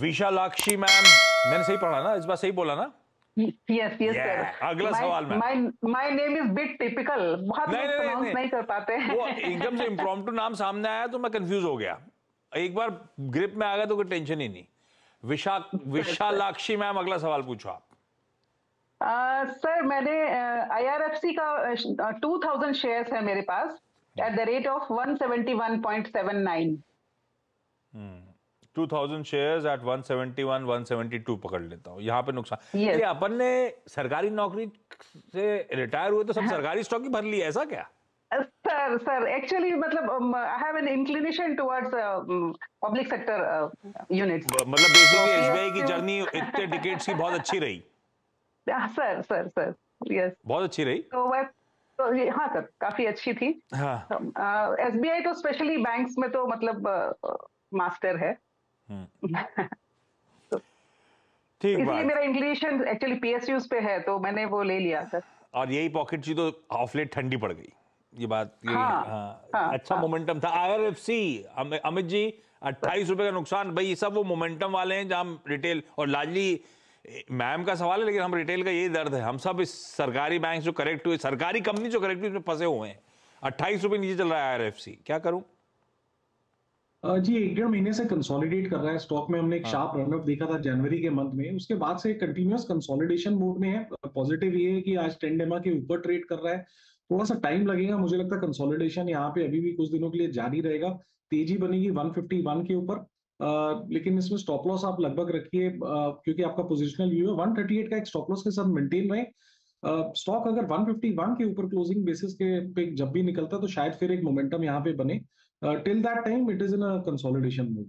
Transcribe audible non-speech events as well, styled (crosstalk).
Vishalakshi ma'am. मैंने सही पढ़ा ना? इस बार सही बोला ना? Yes yes Yeah. सर अगला सवाल, ma'am. My name is bit typical बहुत नहीं, लोग नहीं, नहीं। नहीं कर पाते हैं। वो एकदम से इम्प्रॉम्प्टू नाम सामने आया तो मैं कंफ्यूज हो गया। एक बार ग्रिप में आ गया तो कोई टेंशन ही नहीं। विशा विशालाक्षी मैम अगला सवाल पूछो आप। सर मैंने आईआरएफसी का टू थाउज़ेंड शेयर्स है मेरे पास at the rate of one seventy one point seven nine 2000 शेयर्स एट 171 172 पकड़ लेता हूँ। यहाँ पे नुकसान। Yes. ये अपन ने सरकारी नौकरी से रिटायर हुए तो सब सरकारी स्टॉक ही भर लिया ऐसा क्या? सर सर एक्चुअली मतलब I have an inclination towards public sector units मतलब बेसिकली एसबीआई की जर्नी (laughs) इतने टिकट्स की बहुत अच्छी रही। सर सर सर यस बहुत अच्छी रही। तो वह तो ये हाँ सर काफ़ी अच्छी थी। हाँ। एस बी आई तो स्पेशली बैंक्स में तो मतलब मास्टर है। ठीक इसलिए मेरा इंक्लिनेशन एक्चुअली पीएसयूज पे है तो मैंने वो ले लिया सर। और यही पॉकेट जी तो ऑफ़ लेट ठंडी पड़ गई। ये बात ये हाँ, हाँ, हाँ, अच्छा हाँ। मोमेंटम था। आईआरएफसी अमित जी अट्ठाईस रुपए का नुकसान। भाई ये सब वो मोमेंटम वाले हैं जहाँ रिटेल और लाजली मैम का सवाल है लेकिन हम रिटेल का यही दर्द है। हम सब इस सरकारी बैंक जो करेक्ट हुए सरकारी कंपनी जो करेक्ट हुई उसमें फंसे हुए हैं। अट्ठाईस रुपए नीचे चल रहा है आईआरएफसी क्या करूँ? जी एक डेढ़ महीने से कंसोलिडेट कर रहा है स्टॉक में। हमने एक हाँ। शार्प रनअप देखा था जनवरी के मंथ में। उसके बाद से कंटिन्यूस कंसोलिडेशन मोड में है। पॉजिटिव ये है कि आज टेन डेमा के ऊपर ट्रेड कर रहा है। थोड़ा सा टाइम लगेगा मुझे लगता है कंसोलिडेशन यहाँ पे अभी भी कुछ दिनों के लिए जारी रहेगा। तेज़ी बनेगी 151 के ऊपर। लेकिन इसमें स्टॉप लॉस आप लगभग रखिए क्योंकि आपका पोजिशनल व्यू है। 138 का एक स्टॉप लॉस के साथ मेंटेन रहे। स्टॉक uh, अगर 151 के ऊपर क्लोजिंग बेसिस के पे जब भी निकलता तो शायद फिर एक मोमेंटम यहाँ पे बने। Till that time it is in consolidation move